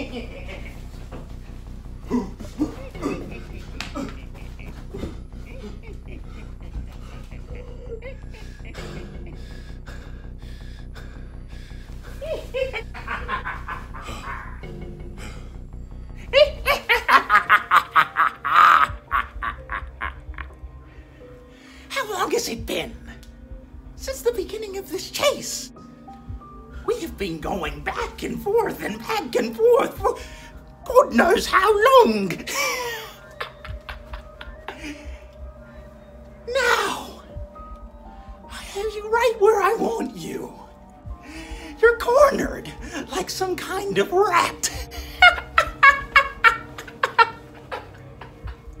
How long has it been? Since the beginning of this chase. Been going back and forth and back and forth for God knows how long. now, I have you right where I want you. You're cornered like some kind of rat.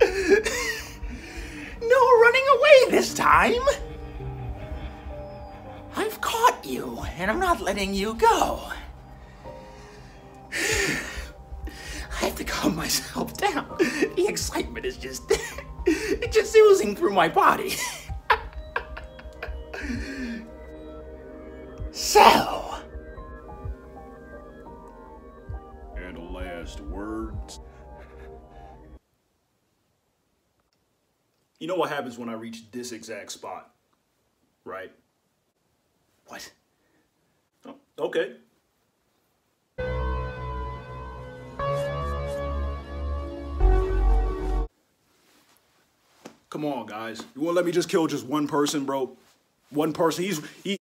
no running away this time. You, and I'm not letting you go. I have to calm myself down. The excitement is just, it's just oozing through my body. so, And last word. You know what happens when I reach this exact spot, right? Okay. Come on, guys. You won't let me just kill just one person, bro? One person. He's he